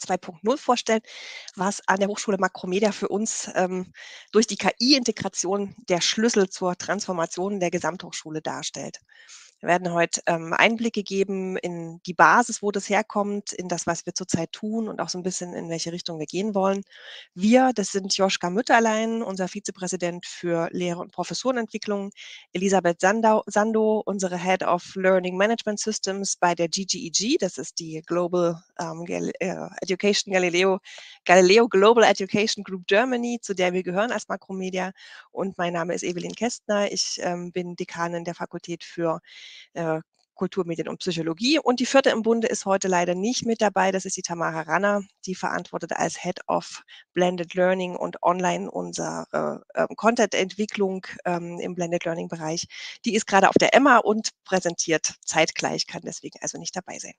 Power 2.0 vorstellen, was an der Hochschule Makromedia für uns ähm, durch die KI-Integration der Schlüssel zur Transformation der Gesamthochschule darstellt. Wir werden heute ähm, Einblicke geben in die Basis, wo das herkommt, in das, was wir zurzeit tun und auch so ein bisschen in welche Richtung wir gehen wollen. Wir, das sind Joschka Mütterlein, unser Vizepräsident für Lehre und Professorenentwicklung, Elisabeth Sandau, Sando, unsere Head of Learning Management Systems bei der GGEG, e das ist die Global ähm, äh, Education Galileo, Galileo Global Education Group Germany, zu der wir gehören als Makromedia. Und mein Name ist Evelyn Kästner. Ich ähm, bin Dekanin der Fakultät für äh, Kulturmedien und Psychologie. Und die vierte im Bunde ist heute leider nicht mit dabei. Das ist die Tamara Ranner, die verantwortet als Head of Blended Learning und Online unsere äh, Content-Entwicklung ähm, im Blended Learning-Bereich. Die ist gerade auf der Emma und präsentiert zeitgleich, kann deswegen also nicht dabei sein.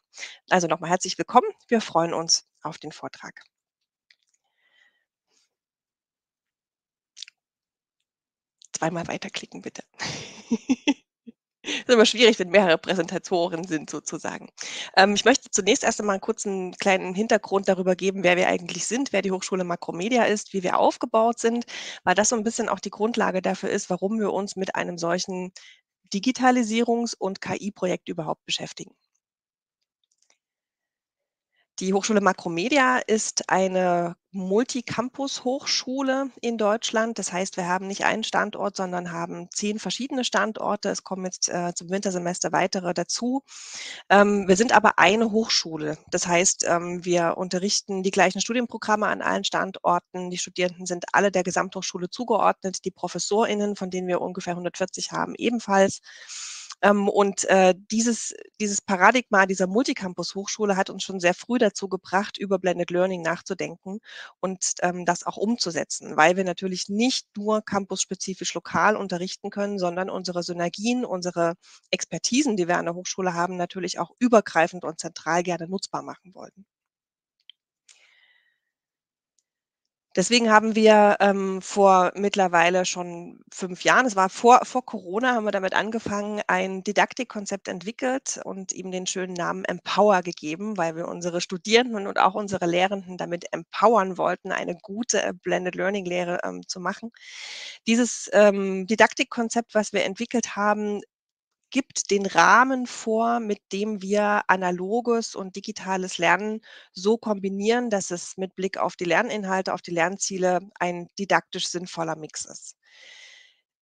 Also nochmal herzlich willkommen. Wir freuen uns auf den Vortrag. Zweimal weiterklicken, bitte. ist immer schwierig, wenn mehrere Präsentatoren sind sozusagen. Ähm, ich möchte zunächst erst einmal einen kurzen kleinen Hintergrund darüber geben, wer wir eigentlich sind, wer die Hochschule Makromedia ist, wie wir aufgebaut sind, weil das so ein bisschen auch die Grundlage dafür ist, warum wir uns mit einem solchen Digitalisierungs- und KI-Projekt überhaupt beschäftigen. Die Hochschule Makromedia ist eine Multicampus-Hochschule in Deutschland. Das heißt, wir haben nicht einen Standort, sondern haben zehn verschiedene Standorte. Es kommen jetzt äh, zum Wintersemester weitere dazu. Ähm, wir sind aber eine Hochschule. Das heißt, ähm, wir unterrichten die gleichen Studienprogramme an allen Standorten. Die Studierenden sind alle der Gesamthochschule zugeordnet. Die ProfessorInnen, von denen wir ungefähr 140 haben, ebenfalls. Ähm, und äh, dieses, dieses Paradigma dieser Multicampus-Hochschule hat uns schon sehr früh dazu gebracht, über Blended Learning nachzudenken und ähm, das auch umzusetzen, weil wir natürlich nicht nur campusspezifisch lokal unterrichten können, sondern unsere Synergien, unsere Expertisen, die wir an der Hochschule haben, natürlich auch übergreifend und zentral gerne nutzbar machen wollten. Deswegen haben wir ähm, vor mittlerweile schon fünf Jahren, es war vor, vor Corona, haben wir damit angefangen, ein Didaktikkonzept entwickelt und ihm den schönen Namen Empower gegeben, weil wir unsere Studierenden und auch unsere Lehrenden damit empowern wollten, eine gute äh, Blended Learning Lehre ähm, zu machen. Dieses ähm, Didaktikkonzept, was wir entwickelt haben, gibt den Rahmen vor, mit dem wir analoges und digitales Lernen so kombinieren, dass es mit Blick auf die Lerninhalte, auf die Lernziele ein didaktisch sinnvoller Mix ist.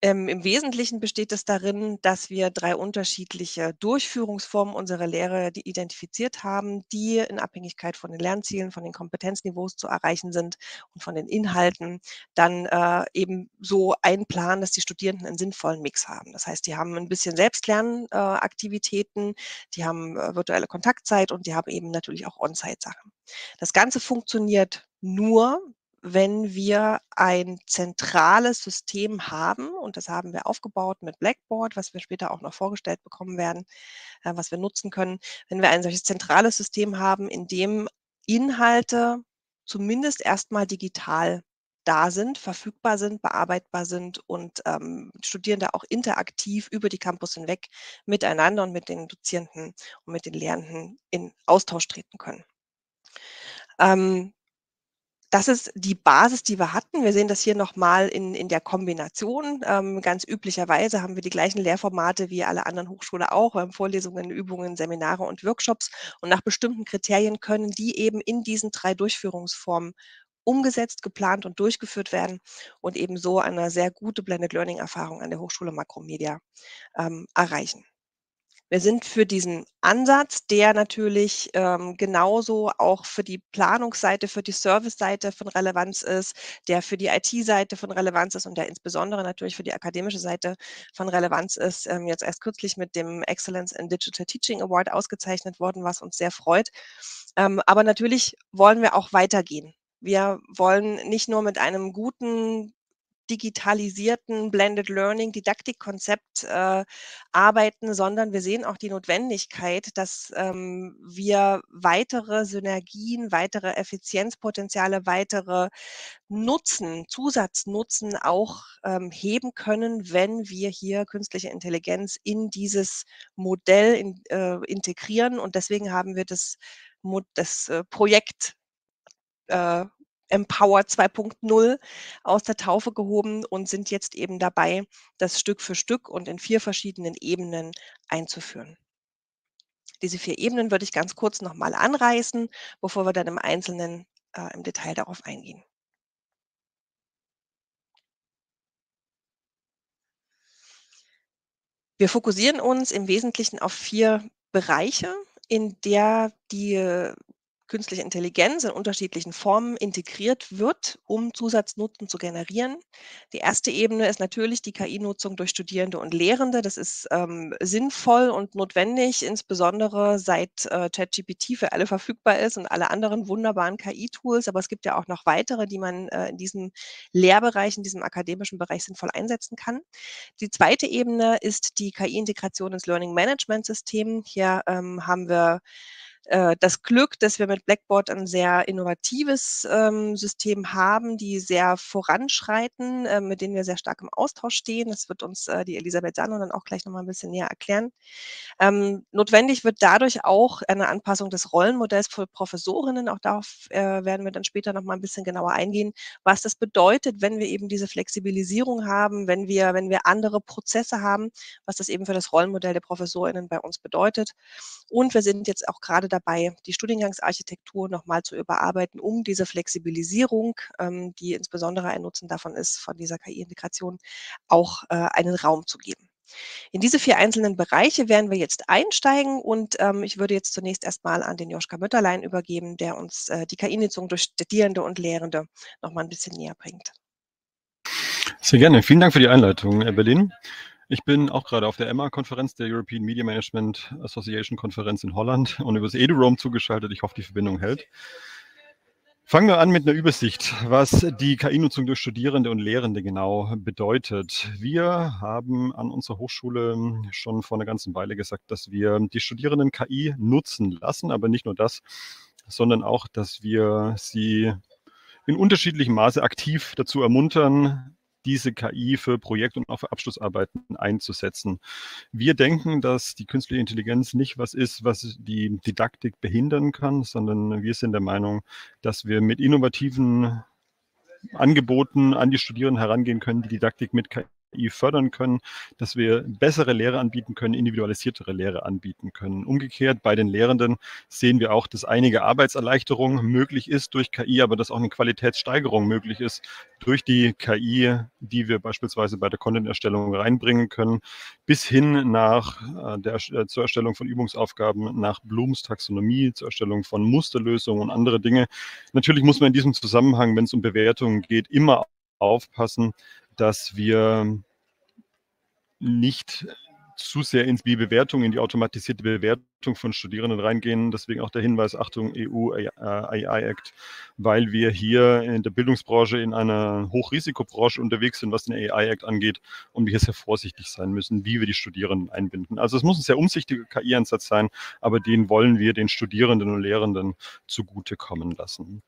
Ähm, Im Wesentlichen besteht es darin, dass wir drei unterschiedliche Durchführungsformen unserer Lehre identifiziert haben, die in Abhängigkeit von den Lernzielen, von den Kompetenzniveaus zu erreichen sind und von den Inhalten dann äh, eben so einplanen, dass die Studierenden einen sinnvollen Mix haben. Das heißt, die haben ein bisschen Selbstlernaktivitäten, äh, die haben äh, virtuelle Kontaktzeit und die haben eben natürlich auch On-Site-Sachen. Das Ganze funktioniert nur, wenn wir ein zentrales System haben, und das haben wir aufgebaut mit Blackboard, was wir später auch noch vorgestellt bekommen werden, äh, was wir nutzen können, wenn wir ein solches zentrales System haben, in dem Inhalte zumindest erstmal digital da sind, verfügbar sind, bearbeitbar sind und ähm, Studierende auch interaktiv über die Campus hinweg miteinander und mit den Dozierenden und mit den Lehrenden in Austausch treten können. Ähm, das ist die Basis, die wir hatten. Wir sehen das hier nochmal in, in der Kombination. Ähm, ganz üblicherweise haben wir die gleichen Lehrformate wie alle anderen Hochschulen auch. Wir haben Vorlesungen, Übungen, Seminare und Workshops. Und nach bestimmten Kriterien können die eben in diesen drei Durchführungsformen umgesetzt, geplant und durchgeführt werden und eben so eine sehr gute Blended Learning Erfahrung an der Hochschule Makromedia ähm, erreichen. Wir sind für diesen Ansatz, der natürlich ähm, genauso auch für die Planungsseite, für die Service-Seite von Relevanz ist, der für die IT-Seite von Relevanz ist und der insbesondere natürlich für die akademische Seite von Relevanz ist, ähm, jetzt erst kürzlich mit dem Excellence in Digital Teaching Award ausgezeichnet worden, was uns sehr freut. Ähm, aber natürlich wollen wir auch weitergehen. Wir wollen nicht nur mit einem guten digitalisierten Blended Learning Didaktikkonzept äh, arbeiten, sondern wir sehen auch die Notwendigkeit, dass ähm, wir weitere Synergien, weitere Effizienzpotenziale, weitere Nutzen, Zusatznutzen auch ähm, heben können, wenn wir hier künstliche Intelligenz in dieses Modell in, äh, integrieren. Und deswegen haben wir das, das äh, Projekt äh, Empower 2.0 aus der Taufe gehoben und sind jetzt eben dabei, das Stück für Stück und in vier verschiedenen Ebenen einzuführen. Diese vier Ebenen würde ich ganz kurz nochmal anreißen, bevor wir dann im Einzelnen äh, im Detail darauf eingehen. Wir fokussieren uns im Wesentlichen auf vier Bereiche, in der die künstliche Intelligenz in unterschiedlichen Formen integriert wird, um Zusatznutzen zu generieren. Die erste Ebene ist natürlich die KI-Nutzung durch Studierende und Lehrende. Das ist ähm, sinnvoll und notwendig, insbesondere seit äh, ChatGPT für alle verfügbar ist und alle anderen wunderbaren KI-Tools. Aber es gibt ja auch noch weitere, die man äh, in diesem Lehrbereich, in diesem akademischen Bereich sinnvoll einsetzen kann. Die zweite Ebene ist die KI-Integration ins Learning Management System. Hier ähm, haben wir äh, das Glück, dass wir mit Blackboard ein sehr innovatives ähm, System haben, die sehr voranschreiten, äh, mit denen wir sehr stark im Austausch stehen. Das wird uns äh, die Elisabeth Sano dann auch gleich nochmal ein bisschen näher erklären. Ähm, notwendig wird dadurch auch eine Anpassung des Rollenmodells für Professorinnen. Auch darauf äh, werden wir dann später nochmal ein bisschen genauer eingehen, was das bedeutet, wenn wir eben diese Flexibilisierung haben, wenn wir, wenn wir andere Prozesse haben, was das eben für das Rollenmodell der Professorinnen bei uns bedeutet. Und wir sind jetzt auch gerade dabei, die Studiengangsarchitektur nochmal zu überarbeiten, um diese Flexibilisierung, ähm, die insbesondere ein Nutzen davon ist, von dieser KI-Integration, auch äh, einen Raum zu geben. In diese vier einzelnen Bereiche werden wir jetzt einsteigen und ähm, ich würde jetzt zunächst erstmal an den Joschka Mütterlein übergeben, der uns äh, die KI-Nutzung durch Studierende und Lehrende nochmal ein bisschen näher bringt. Sehr gerne. Vielen Dank für die Einleitung, Herr Berlin. Ich bin auch gerade auf der EMMA-Konferenz, der European Media Management Association Konferenz in Holland und übers EduRoam zugeschaltet. Ich hoffe, die Verbindung hält. Fangen wir an mit einer Übersicht, was die KI-Nutzung durch Studierende und Lehrende genau bedeutet. Wir haben an unserer Hochschule schon vor einer ganzen Weile gesagt, dass wir die Studierenden KI nutzen lassen, aber nicht nur das, sondern auch, dass wir sie in unterschiedlichem Maße aktiv dazu ermuntern, diese KI für Projekt- und auch für Abschlussarbeiten einzusetzen. Wir denken, dass die künstliche Intelligenz nicht was ist, was die Didaktik behindern kann, sondern wir sind der Meinung, dass wir mit innovativen Angeboten an die Studierenden herangehen können, die Didaktik mit KI fördern können, dass wir bessere Lehre anbieten können, individualisiertere Lehre anbieten können. Umgekehrt bei den Lehrenden sehen wir auch, dass einige Arbeitserleichterung möglich ist durch KI, aber dass auch eine Qualitätssteigerung möglich ist durch die KI, die wir beispielsweise bei der Content-Erstellung reinbringen können, bis hin nach äh, der, äh, zur Erstellung von Übungsaufgaben, nach Blooms Taxonomie, zur Erstellung von Musterlösungen und andere Dinge. Natürlich muss man in diesem Zusammenhang, wenn es um Bewertungen geht, immer aufpassen, dass wir nicht zu sehr ins die Bewertung, in die automatisierte Bewertung von Studierenden reingehen. Deswegen auch der Hinweis, Achtung, EU AI Act, weil wir hier in der Bildungsbranche in einer Hochrisikobranche unterwegs sind, was den AI Act angeht und wir hier sehr vorsichtig sein müssen, wie wir die Studierenden einbinden. Also es muss ein sehr umsichtiger KI-Ansatz sein, aber den wollen wir den Studierenden und Lehrenden zugutekommen lassen.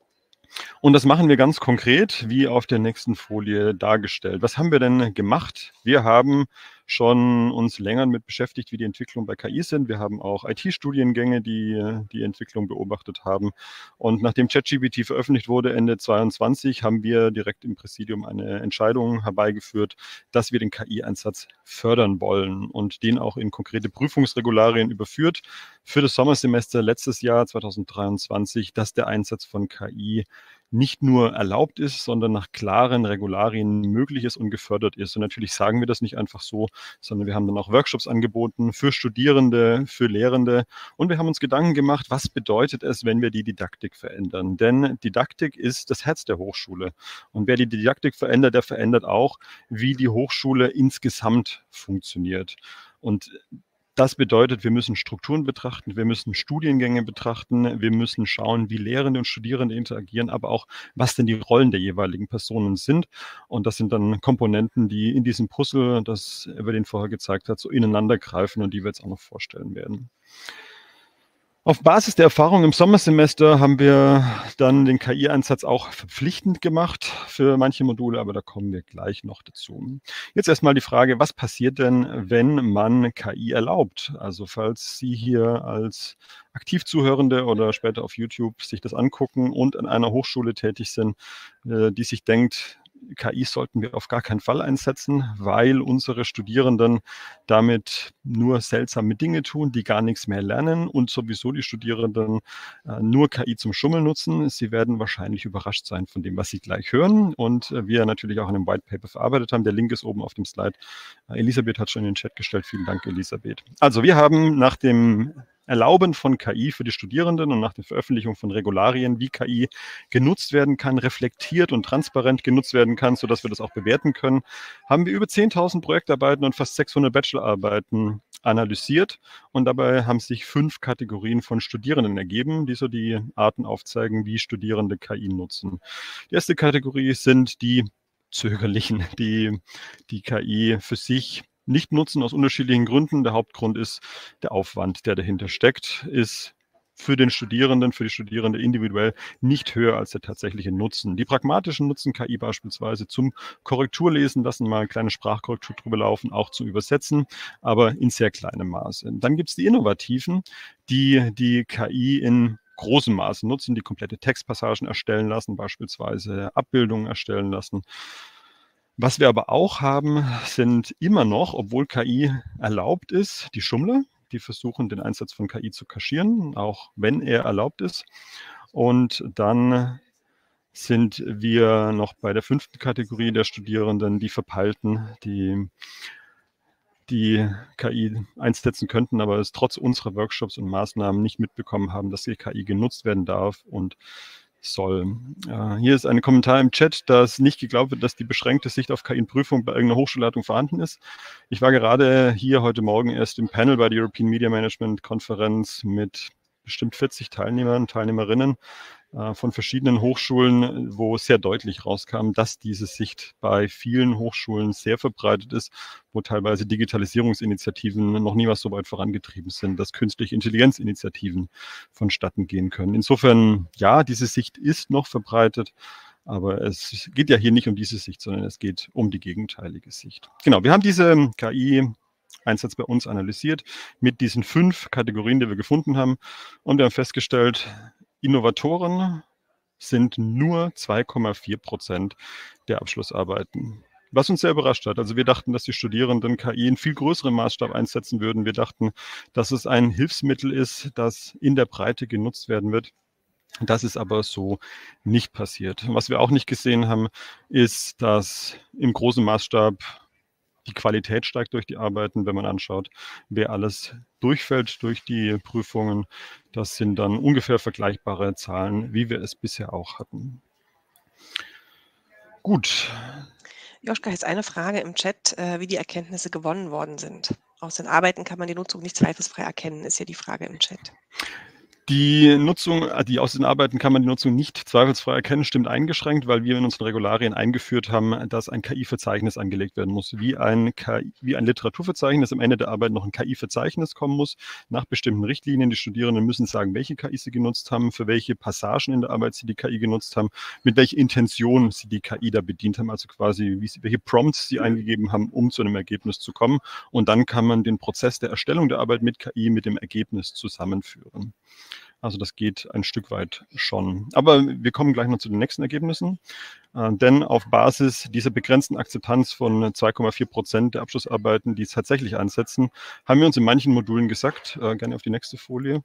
Und das machen wir ganz konkret, wie auf der nächsten Folie dargestellt. Was haben wir denn gemacht? Wir haben schon uns länger mit beschäftigt, wie die Entwicklung bei KI sind. Wir haben auch IT-Studiengänge, die die Entwicklung beobachtet haben. Und nachdem ChatGPT veröffentlicht wurde Ende 2022, haben wir direkt im Präsidium eine Entscheidung herbeigeführt, dass wir den KI-Einsatz fördern wollen und den auch in konkrete Prüfungsregularien überführt für das Sommersemester letztes Jahr 2023, dass der Einsatz von KI nicht nur erlaubt ist, sondern nach klaren Regularien möglich ist und gefördert ist. Und natürlich sagen wir das nicht einfach so, sondern wir haben dann auch Workshops angeboten für Studierende, für Lehrende. Und wir haben uns Gedanken gemacht, was bedeutet es, wenn wir die Didaktik verändern? Denn Didaktik ist das Herz der Hochschule. Und wer die Didaktik verändert, der verändert auch, wie die Hochschule insgesamt funktioniert. Und das bedeutet, wir müssen Strukturen betrachten, wir müssen Studiengänge betrachten, wir müssen schauen, wie Lehrende und Studierende interagieren, aber auch, was denn die Rollen der jeweiligen Personen sind. Und das sind dann Komponenten, die in diesem Puzzle, das Evelyn vorher gezeigt hat, so ineinander greifen und die wir jetzt auch noch vorstellen werden. Auf Basis der Erfahrung im Sommersemester haben wir dann den KI-Einsatz auch verpflichtend gemacht für manche Module, aber da kommen wir gleich noch dazu. Jetzt erstmal die Frage, was passiert denn, wenn man KI erlaubt? Also falls Sie hier als Aktivzuhörende oder später auf YouTube sich das angucken und an einer Hochschule tätig sind, äh, die sich denkt, KI sollten wir auf gar keinen Fall einsetzen, weil unsere Studierenden damit nur seltsame Dinge tun, die gar nichts mehr lernen und sowieso die Studierenden äh, nur KI zum Schummeln nutzen. Sie werden wahrscheinlich überrascht sein von dem, was sie gleich hören und äh, wir natürlich auch in einem White Paper verarbeitet haben. Der Link ist oben auf dem Slide. Äh, Elisabeth hat schon in den Chat gestellt. Vielen Dank, Elisabeth. Also wir haben nach dem Erlauben von KI für die Studierenden und nach der Veröffentlichung von Regularien, wie KI genutzt werden kann, reflektiert und transparent genutzt werden kann, sodass wir das auch bewerten können, haben wir über 10.000 Projektarbeiten und fast 600 Bachelorarbeiten analysiert und dabei haben sich fünf Kategorien von Studierenden ergeben, die so die Arten aufzeigen, wie Studierende KI nutzen. Die erste Kategorie sind die Zögerlichen, die die KI für sich nicht nutzen aus unterschiedlichen Gründen. Der Hauptgrund ist der Aufwand, der dahinter steckt, ist für den Studierenden, für die Studierende individuell nicht höher als der tatsächliche Nutzen. Die pragmatischen nutzen KI beispielsweise zum Korrekturlesen, lassen mal eine kleine Sprachkorrektur drüber laufen, auch zum Übersetzen, aber in sehr kleinem Maße. Dann gibt es die Innovativen, die die KI in großem Maße nutzen, die komplette Textpassagen erstellen lassen, beispielsweise Abbildungen erstellen lassen was wir aber auch haben, sind immer noch, obwohl KI erlaubt ist, die Schummler, die versuchen, den Einsatz von KI zu kaschieren, auch wenn er erlaubt ist. Und dann sind wir noch bei der fünften Kategorie der Studierenden, die Verpeilten, die die KI einsetzen könnten, aber es trotz unserer Workshops und Maßnahmen nicht mitbekommen haben, dass die KI genutzt werden darf und soll. Äh, hier ist ein Kommentar im Chat, dass nicht geglaubt wird, dass die beschränkte Sicht auf KI-Prüfung bei irgendeiner Hochschulleitung vorhanden ist. Ich war gerade hier heute Morgen erst im Panel bei der European Media Management Konferenz mit bestimmt 40 Teilnehmern, Teilnehmerinnen von verschiedenen Hochschulen, wo sehr deutlich rauskam, dass diese Sicht bei vielen Hochschulen sehr verbreitet ist, wo teilweise Digitalisierungsinitiativen noch nie was so weit vorangetrieben sind, dass künstliche Intelligenzinitiativen vonstatten gehen können. Insofern, ja, diese Sicht ist noch verbreitet. Aber es geht ja hier nicht um diese Sicht, sondern es geht um die gegenteilige Sicht. Genau, wir haben diese KI Einsatz bei uns analysiert mit diesen fünf Kategorien, die wir gefunden haben. Und wir haben festgestellt, Innovatoren sind nur 2,4 Prozent der Abschlussarbeiten. Was uns sehr überrascht hat. Also wir dachten, dass die Studierenden KI in viel größerem Maßstab einsetzen würden. Wir dachten, dass es ein Hilfsmittel ist, das in der Breite genutzt werden wird. Das ist aber so nicht passiert. Was wir auch nicht gesehen haben, ist, dass im großen Maßstab die Qualität steigt durch die Arbeiten, wenn man anschaut, wer alles durchfällt durch die Prüfungen. Das sind dann ungefähr vergleichbare Zahlen, wie wir es bisher auch hatten. Gut. Joschka, jetzt eine Frage im Chat, äh, wie die Erkenntnisse gewonnen worden sind. Aus den Arbeiten kann man die Nutzung nicht zweifelsfrei erkennen, ist ja die Frage im Chat. Die Nutzung, äh, die aus den Arbeiten kann man die Nutzung nicht zweifelsfrei erkennen, stimmt eingeschränkt, weil wir in unseren Regularien eingeführt haben, dass ein KI-Verzeichnis angelegt werden muss. Wie ein, KI, wie ein Literaturverzeichnis am Ende der Arbeit noch ein KI-Verzeichnis kommen muss, nach bestimmten Richtlinien. Die Studierenden müssen sagen, welche KI sie genutzt haben, für welche Passagen in der Arbeit sie die KI genutzt haben, mit welcher Intention sie die KI da bedient haben, also quasi sie, welche Prompts sie eingegeben haben, um zu einem Ergebnis zu kommen. Und dann kann man den Prozess der Erstellung der Arbeit mit KI mit dem Ergebnis zusammenführen. Also das geht ein Stück weit schon. Aber wir kommen gleich noch zu den nächsten Ergebnissen. Äh, denn auf Basis dieser begrenzten Akzeptanz von 2,4 Prozent der Abschlussarbeiten, die es tatsächlich einsetzen, haben wir uns in manchen Modulen gesagt, äh, gerne auf die nächste Folie,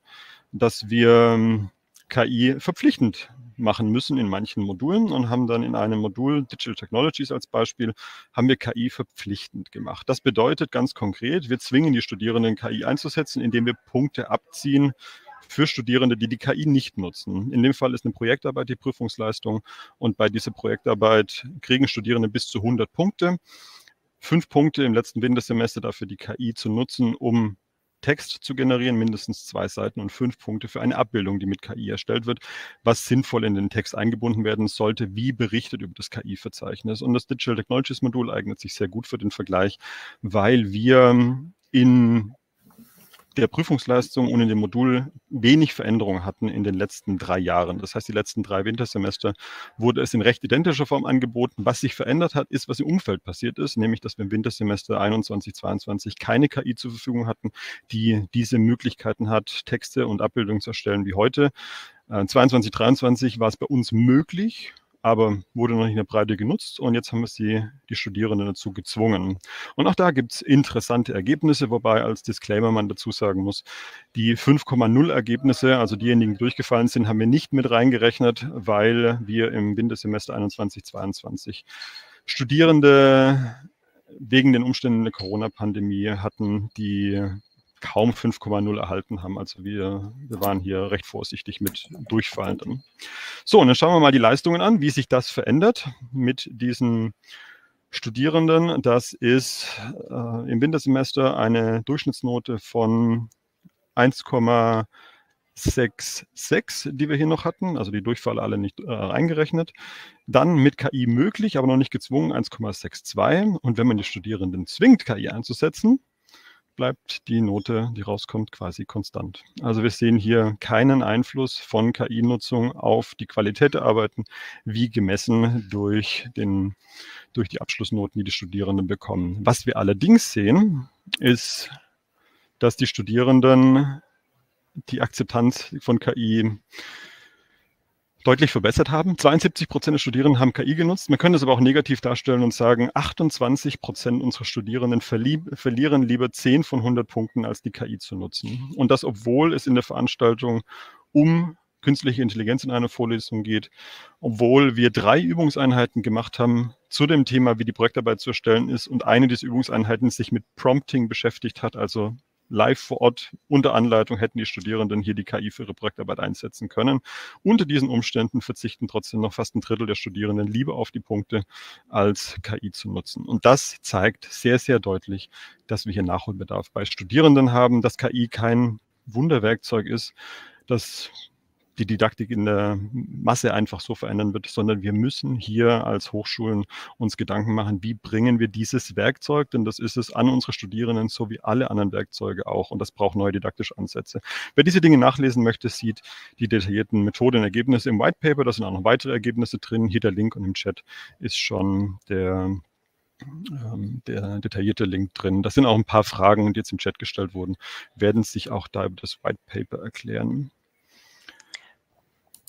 dass wir ähm, KI verpflichtend machen müssen in manchen Modulen und haben dann in einem Modul Digital Technologies als Beispiel, haben wir KI verpflichtend gemacht. Das bedeutet ganz konkret, wir zwingen die Studierenden KI einzusetzen, indem wir Punkte abziehen für Studierende, die die KI nicht nutzen. In dem Fall ist eine Projektarbeit die Prüfungsleistung und bei dieser Projektarbeit kriegen Studierende bis zu 100 Punkte. Fünf Punkte im letzten Wintersemester dafür, die KI zu nutzen, um Text zu generieren, mindestens zwei Seiten und fünf Punkte für eine Abbildung, die mit KI erstellt wird, was sinnvoll in den Text eingebunden werden sollte, wie berichtet über das KI-Verzeichnis. Und das Digital Technologies Modul eignet sich sehr gut für den Vergleich, weil wir in der Prüfungsleistung und in dem Modul wenig Veränderungen hatten in den letzten drei Jahren. Das heißt, die letzten drei Wintersemester wurde es in recht identischer Form angeboten. Was sich verändert hat, ist, was im Umfeld passiert ist, nämlich, dass wir im Wintersemester 21, 22 keine KI zur Verfügung hatten, die diese Möglichkeiten hat, Texte und Abbildungen zu erstellen wie heute. 22, äh, 23 war es bei uns möglich, aber wurde noch nicht in der Breite genutzt und jetzt haben wir sie, die Studierenden dazu gezwungen. Und auch da gibt es interessante Ergebnisse, wobei als Disclaimer man dazu sagen muss, die 5,0 Ergebnisse, also diejenigen, die durchgefallen sind, haben wir nicht mit reingerechnet, weil wir im Wintersemester 21, 22 Studierende wegen den Umständen der Corona-Pandemie hatten, die kaum 5,0 erhalten haben. Also wir, wir waren hier recht vorsichtig mit Durchfallenden. So, und dann schauen wir mal die Leistungen an, wie sich das verändert mit diesen Studierenden. Das ist äh, im Wintersemester eine Durchschnittsnote von 1,66, die wir hier noch hatten, also die Durchfall alle nicht äh, eingerechnet. Dann mit KI möglich, aber noch nicht gezwungen, 1,62. Und wenn man die Studierenden zwingt, KI einzusetzen, bleibt die Note, die rauskommt, quasi konstant. Also wir sehen hier keinen Einfluss von KI-Nutzung auf die Qualität der Arbeiten, wie gemessen durch, den, durch die Abschlussnoten, die die Studierenden bekommen. Was wir allerdings sehen, ist, dass die Studierenden die Akzeptanz von KI deutlich verbessert haben. 72 Prozent der Studierenden haben KI genutzt. Man könnte es aber auch negativ darstellen und sagen, 28 Prozent unserer Studierenden verlieren lieber 10 von 100 Punkten, als die KI zu nutzen. Und das, obwohl es in der Veranstaltung um künstliche Intelligenz in einer Vorlesung geht, obwohl wir drei Übungseinheiten gemacht haben zu dem Thema, wie die Projektarbeit zu erstellen ist und eine dieser Übungseinheiten sich mit Prompting beschäftigt hat, also live vor Ort unter Anleitung hätten die Studierenden hier die KI für ihre Projektarbeit einsetzen können. Unter diesen Umständen verzichten trotzdem noch fast ein Drittel der Studierenden lieber auf die Punkte, als KI zu nutzen. Und das zeigt sehr, sehr deutlich, dass wir hier Nachholbedarf bei Studierenden haben, dass KI kein Wunderwerkzeug ist, das die Didaktik in der Masse einfach so verändern wird, sondern wir müssen hier als Hochschulen uns Gedanken machen, wie bringen wir dieses Werkzeug, denn das ist es an unsere Studierenden so wie alle anderen Werkzeuge auch und das braucht neue didaktische Ansätze. Wer diese Dinge nachlesen möchte, sieht die detaillierten Methoden und Ergebnisse im White Paper, da sind auch noch weitere Ergebnisse drin. Hier der Link und im Chat ist schon der ähm, der detaillierte Link drin. Das sind auch ein paar Fragen, die jetzt im Chat gestellt wurden, werden sich auch da über das White Paper erklären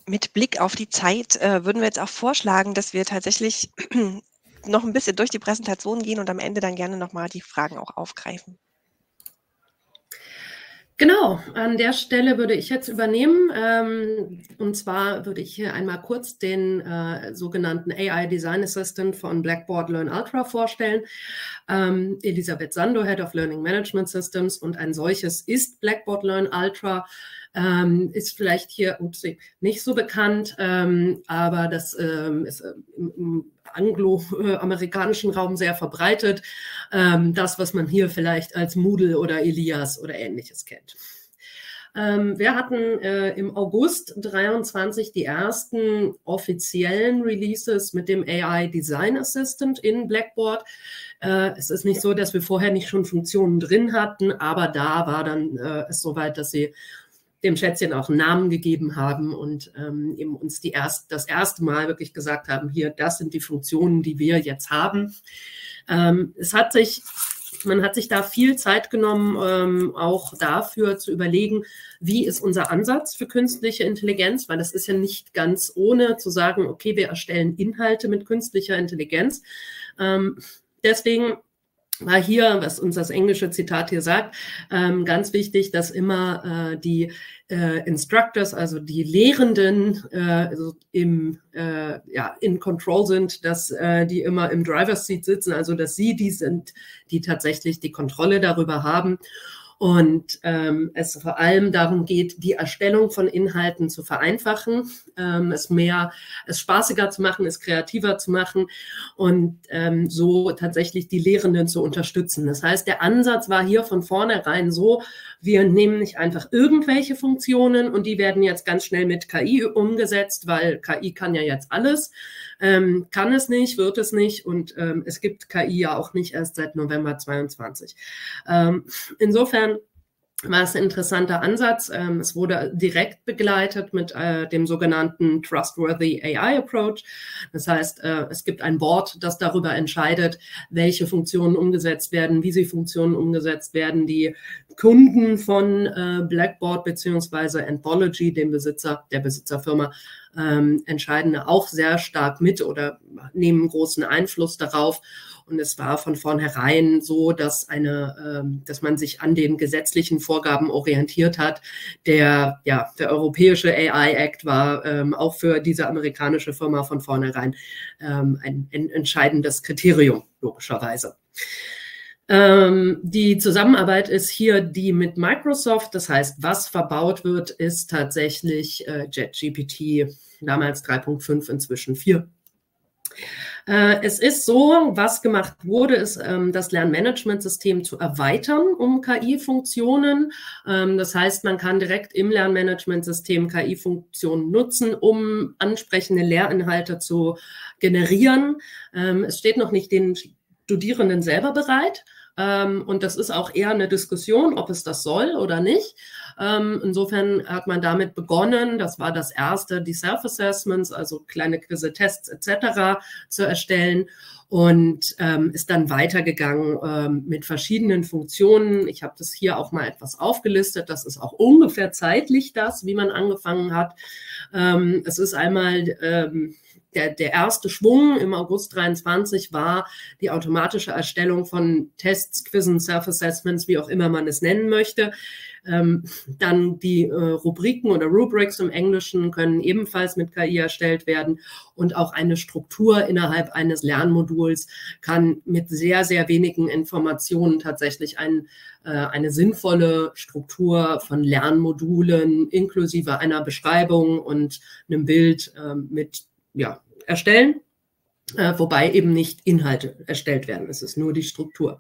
mit Blick auf die Zeit äh, würden wir jetzt auch vorschlagen, dass wir tatsächlich noch ein bisschen durch die Präsentation gehen und am Ende dann gerne nochmal die Fragen auch aufgreifen. Genau, an der Stelle würde ich jetzt übernehmen. Ähm, und zwar würde ich hier einmal kurz den äh, sogenannten AI Design Assistant von Blackboard Learn Ultra vorstellen. Ähm, Elisabeth Sando, Head of Learning Management Systems und ein solches ist Blackboard Learn Ultra ähm, ist vielleicht hier ups, nicht so bekannt, ähm, aber das ähm, ist äh, im angloamerikanischen Raum sehr verbreitet. Ähm, das, was man hier vielleicht als Moodle oder Elias oder ähnliches kennt. Ähm, wir hatten äh, im August 23 die ersten offiziellen Releases mit dem AI Design Assistant in Blackboard. Äh, es ist nicht so, dass wir vorher nicht schon Funktionen drin hatten, aber da war dann äh, es soweit, dass sie dem Schätzchen auch einen Namen gegeben haben und ähm, eben uns die erst, das erste Mal wirklich gesagt haben, hier, das sind die Funktionen, die wir jetzt haben. Ähm, es hat sich, man hat sich da viel Zeit genommen, ähm, auch dafür zu überlegen, wie ist unser Ansatz für künstliche Intelligenz, weil das ist ja nicht ganz ohne zu sagen, okay, wir erstellen Inhalte mit künstlicher Intelligenz. Ähm, deswegen war hier, was uns das englische Zitat hier sagt, ähm, ganz wichtig, dass immer äh, die äh, Instructors, also die Lehrenden äh, also im, äh, ja, in Control sind, dass äh, die immer im Driver's Seat sitzen, also dass sie die sind, die tatsächlich die Kontrolle darüber haben und ähm, es vor allem darum geht, die Erstellung von Inhalten zu vereinfachen, ähm, es mehr, es spaßiger zu machen, es kreativer zu machen und ähm, so tatsächlich die Lehrenden zu unterstützen. Das heißt, der Ansatz war hier von vornherein so, wir nehmen nicht einfach irgendwelche Funktionen und die werden jetzt ganz schnell mit KI umgesetzt, weil KI kann ja jetzt alles, ähm, kann es nicht, wird es nicht und ähm, es gibt KI ja auch nicht erst seit November 22. Ähm, insofern war es ein interessanter Ansatz. Ähm, es wurde direkt begleitet mit äh, dem sogenannten Trustworthy AI Approach. Das heißt, äh, es gibt ein Board, das darüber entscheidet, welche Funktionen umgesetzt werden, wie sie Funktionen umgesetzt werden. Die Kunden von äh, Blackboard beziehungsweise Anthology, dem Besitzer der Besitzerfirma, ähm, entscheiden auch sehr stark mit oder nehmen großen Einfluss darauf. Und es war von vornherein so, dass eine, ähm, dass man sich an den gesetzlichen Vorgaben orientiert hat. Der, ja, der europäische AI Act war ähm, auch für diese amerikanische Firma von vornherein ähm, ein, ein entscheidendes Kriterium, logischerweise. Ähm, die Zusammenarbeit ist hier die mit Microsoft. Das heißt, was verbaut wird, ist tatsächlich äh, JetGPT, damals 3.5, inzwischen 4. Äh, es ist so, was gemacht wurde, ist, ähm, das Lernmanagementsystem zu erweitern um KI-Funktionen. Ähm, das heißt, man kann direkt im Lernmanagementsystem KI-Funktionen nutzen, um ansprechende Lehrinhalte zu generieren. Ähm, es steht noch nicht den Studierenden selber bereit. Und das ist auch eher eine Diskussion, ob es das soll oder nicht. Ähm, insofern hat man damit begonnen, das war das erste, die Self-Assessments, also kleine Quizze, Tests etc. zu erstellen und ähm, ist dann weitergegangen ähm, mit verschiedenen Funktionen. Ich habe das hier auch mal etwas aufgelistet. Das ist auch ungefähr zeitlich das, wie man angefangen hat. Ähm, es ist einmal ähm, der, der erste Schwung im August 23 war die automatische Erstellung von Tests, Quizzen, Self-Assessments, wie auch immer man es nennen möchte. Ähm, dann die äh, Rubriken oder Rubrics im Englischen können ebenfalls mit KI erstellt werden und auch eine Struktur innerhalb eines Lernmoduls kann mit sehr, sehr wenigen Informationen tatsächlich ein, äh, eine sinnvolle Struktur von Lernmodulen inklusive einer Beschreibung und einem Bild äh, mit ja, erstellen äh, wobei eben nicht Inhalte erstellt werden. Es ist nur die Struktur.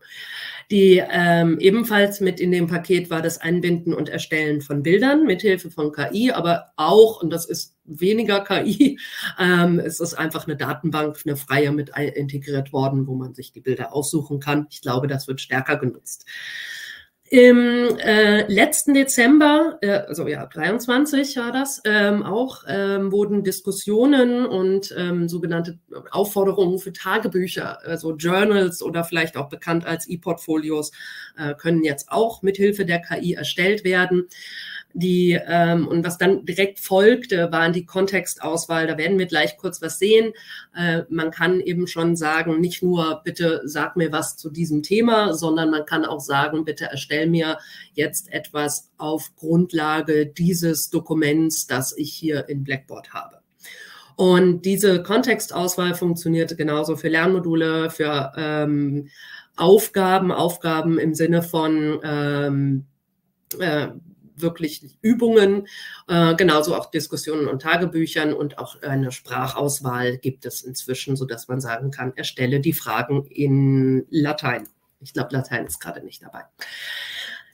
Die ähm, ebenfalls mit in dem Paket war das Einbinden und Erstellen von Bildern mithilfe von KI, aber auch, und das ist weniger KI, ähm, es ist einfach eine Datenbank, eine freie mit integriert worden, wo man sich die Bilder aussuchen kann. Ich glaube, das wird stärker genutzt. Im äh, letzten Dezember, äh, also ja, 23 war das, ähm, auch ähm, wurden Diskussionen und ähm, sogenannte Aufforderungen für Tagebücher, also Journals oder vielleicht auch bekannt als E-Portfolios, äh, können jetzt auch mithilfe der KI erstellt werden. Die, ähm, und was dann direkt folgte, waren die Kontextauswahl. Da werden wir gleich kurz was sehen. Äh, man kann eben schon sagen, nicht nur bitte sag mir was zu diesem Thema, sondern man kann auch sagen, bitte erstell mir jetzt etwas auf Grundlage dieses Dokuments, das ich hier in Blackboard habe. Und diese Kontextauswahl funktioniert genauso für Lernmodule, für ähm, Aufgaben, Aufgaben im Sinne von ähm, äh, wirklich Übungen, äh, genauso auch Diskussionen und Tagebüchern und auch eine Sprachauswahl gibt es inzwischen, so dass man sagen kann, erstelle die Fragen in Latein. Ich glaube, Latein ist gerade nicht dabei.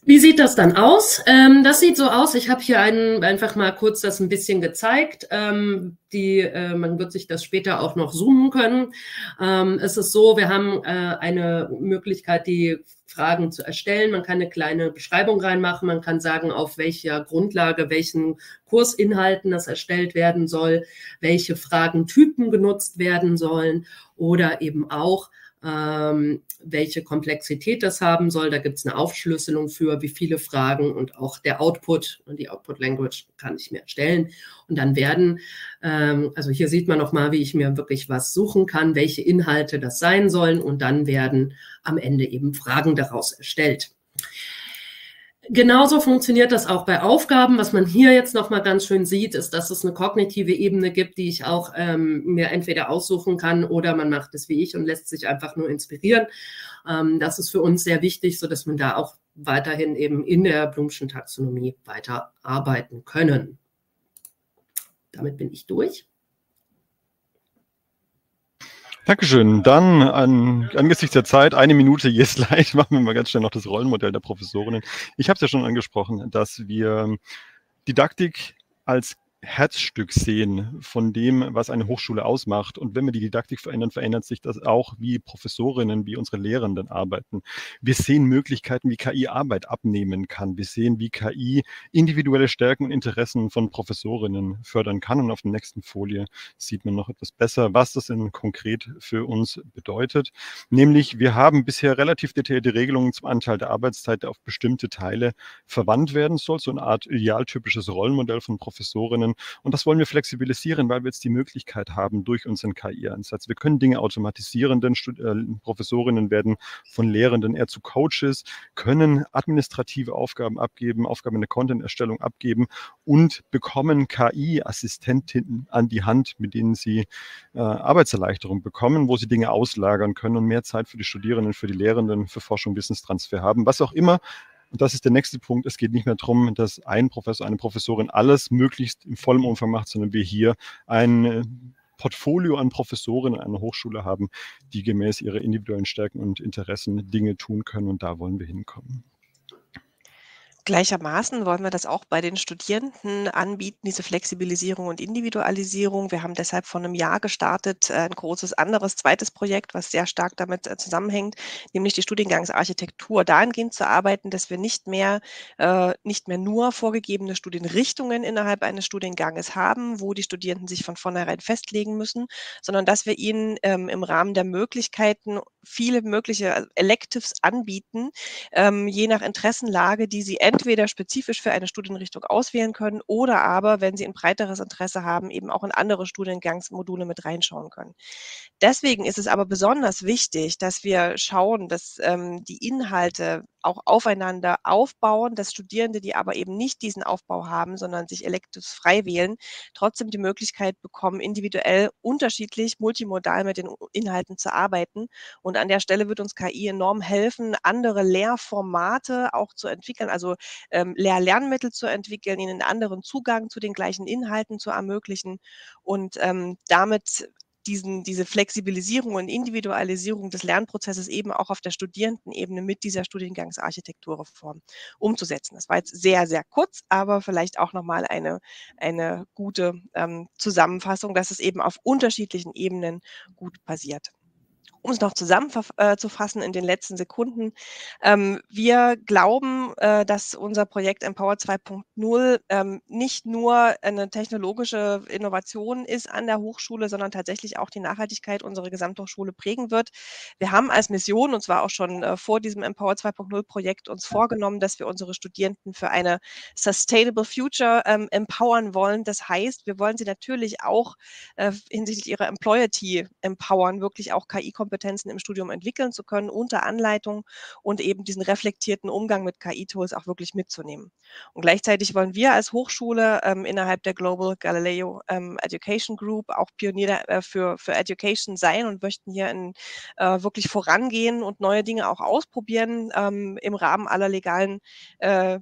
Wie sieht das dann aus? Ähm, das sieht so aus. Ich habe hier einen, einfach mal kurz das ein bisschen gezeigt. Ähm, die, äh, man wird sich das später auch noch zoomen können. Ähm, es ist so, wir haben äh, eine Möglichkeit, die Fragen zu erstellen. Man kann eine kleine Beschreibung reinmachen. Man kann sagen, auf welcher Grundlage, welchen Kursinhalten das erstellt werden soll, welche Fragentypen genutzt werden sollen oder eben auch, ähm, welche Komplexität das haben soll. Da gibt es eine Aufschlüsselung für, wie viele Fragen und auch der Output und die Output Language kann ich mir erstellen. Und dann werden, ähm, also hier sieht man nochmal, wie ich mir wirklich was suchen kann, welche Inhalte das sein sollen und dann werden am Ende eben Fragen daraus erstellt. Genauso funktioniert das auch bei Aufgaben. Was man hier jetzt nochmal ganz schön sieht, ist, dass es eine kognitive Ebene gibt, die ich auch ähm, mir entweder aussuchen kann oder man macht es wie ich und lässt sich einfach nur inspirieren. Ähm, das ist für uns sehr wichtig, so dass man da auch weiterhin eben in der Blumschen Taxonomie weiter arbeiten können. Damit bin ich durch. Dankeschön. Dann an, angesichts der Zeit, eine Minute je Slide, machen wir mal ganz schnell noch das Rollenmodell der Professorinnen. Ich habe es ja schon angesprochen, dass wir Didaktik als Herzstück sehen von dem, was eine Hochschule ausmacht. Und wenn wir die Didaktik verändern, verändert sich das auch, wie Professorinnen, wie unsere Lehrenden arbeiten. Wir sehen Möglichkeiten, wie KI Arbeit abnehmen kann. Wir sehen, wie KI individuelle Stärken und Interessen von Professorinnen fördern kann. Und auf der nächsten Folie sieht man noch etwas besser, was das denn konkret für uns bedeutet. Nämlich, wir haben bisher relativ detaillierte Regelungen zum Anteil der Arbeitszeit, der auf bestimmte Teile verwandt werden soll. So eine Art idealtypisches Rollenmodell von Professorinnen und das wollen wir flexibilisieren, weil wir jetzt die Möglichkeit haben durch unseren KI-Einsatz. Wir können Dinge automatisieren, denn äh, Professorinnen werden von Lehrenden eher zu Coaches, können administrative Aufgaben abgeben, Aufgaben in der Content-Erstellung abgeben und bekommen KI-Assistentinnen an die Hand, mit denen sie äh, Arbeitserleichterung bekommen, wo sie Dinge auslagern können und mehr Zeit für die Studierenden, für die Lehrenden, für Forschung, Wissenstransfer haben, was auch immer und das ist der nächste Punkt. Es geht nicht mehr darum, dass ein Professor, eine Professorin alles möglichst im vollen Umfang macht, sondern wir hier ein äh, Portfolio an Professoren an einer Hochschule haben, die gemäß ihrer individuellen Stärken und Interessen Dinge tun können. Und da wollen wir hinkommen. Gleichermaßen wollen wir das auch bei den Studierenden anbieten, diese Flexibilisierung und Individualisierung. Wir haben deshalb vor einem Jahr gestartet äh, ein großes anderes zweites Projekt, was sehr stark damit äh, zusammenhängt, nämlich die Studiengangsarchitektur dahingehend zu arbeiten, dass wir nicht mehr, äh, nicht mehr nur vorgegebene Studienrichtungen innerhalb eines Studienganges haben, wo die Studierenden sich von vornherein festlegen müssen, sondern dass wir ihnen ähm, im Rahmen der Möglichkeiten viele mögliche Electives anbieten, ähm, je nach Interessenlage, die sie entweder spezifisch für eine Studienrichtung auswählen können oder aber, wenn sie ein breiteres Interesse haben, eben auch in andere Studiengangsmodule mit reinschauen können. Deswegen ist es aber besonders wichtig, dass wir schauen, dass ähm, die Inhalte auch aufeinander aufbauen, dass Studierende, die aber eben nicht diesen Aufbau haben, sondern sich Electives frei wählen, trotzdem die Möglichkeit bekommen, individuell unterschiedlich, multimodal mit den Inhalten zu arbeiten. Und an der Stelle wird uns KI enorm helfen, andere Lehrformate auch zu entwickeln, also ähm, Lehr-Lernmittel zu entwickeln, ihnen einen anderen Zugang zu den gleichen Inhalten zu ermöglichen und ähm, damit diesen, diese Flexibilisierung und Individualisierung des Lernprozesses eben auch auf der Studierendenebene mit dieser Studiengangsarchitekturreform umzusetzen. Das war jetzt sehr, sehr kurz, aber vielleicht auch nochmal eine, eine gute ähm, Zusammenfassung, dass es eben auf unterschiedlichen Ebenen gut passiert um es noch zusammenzufassen äh, in den letzten Sekunden, ähm, wir glauben, äh, dass unser Projekt Empower 2.0 ähm, nicht nur eine technologische Innovation ist an der Hochschule, sondern tatsächlich auch die Nachhaltigkeit unserer Gesamthochschule prägen wird. Wir haben als Mission, und zwar auch schon äh, vor diesem Empower 2.0 Projekt, uns vorgenommen, dass wir unsere Studierenden für eine Sustainable Future ähm, empowern wollen. Das heißt, wir wollen sie natürlich auch äh, hinsichtlich ihrer Employability empowern, wirklich auch KI-Kompetenzen Kompetenzen im Studium entwickeln zu können, unter Anleitung und eben diesen reflektierten Umgang mit KI-Tools auch wirklich mitzunehmen. Und gleichzeitig wollen wir als Hochschule ähm, innerhalb der Global Galileo ähm, Education Group auch Pionier äh, für, für Education sein und möchten hier in, äh, wirklich vorangehen und neue Dinge auch ausprobieren ähm, im Rahmen aller legalen äh,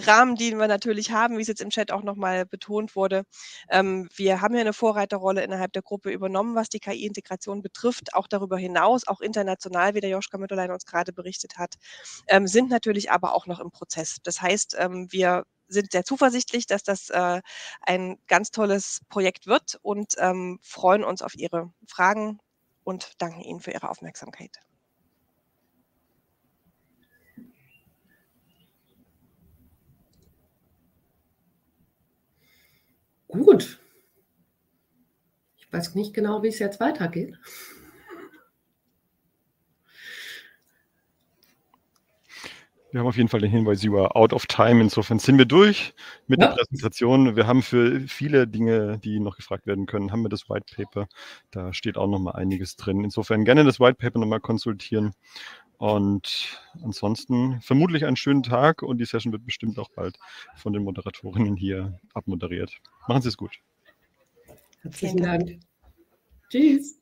Rahmen, den wir natürlich haben, wie es jetzt im Chat auch nochmal betont wurde. Ähm, wir haben hier eine Vorreiterrolle innerhalb der Gruppe übernommen, was die KI-Integration betrifft. Auch darüber hinaus, auch international, wie der Joschka Mütterlein uns gerade berichtet hat, ähm, sind natürlich aber auch noch im Prozess. Das heißt, ähm, wir sind sehr zuversichtlich, dass das äh, ein ganz tolles Projekt wird und ähm, freuen uns auf Ihre Fragen und danken Ihnen für Ihre Aufmerksamkeit. Gut. Ich weiß nicht genau, wie es jetzt weitergeht. Wir haben auf jeden Fall den Hinweis, you are out of time. Insofern sind wir durch mit ja. der Präsentation. Wir haben für viele Dinge, die noch gefragt werden können, haben wir das White Paper. Da steht auch noch mal einiges drin. Insofern gerne das White Paper nochmal konsultieren. Und ansonsten vermutlich einen schönen Tag und die Session wird bestimmt auch bald von den Moderatorinnen hier abmoderiert. Machen Sie es gut. Herzlichen Dank. Tschüss.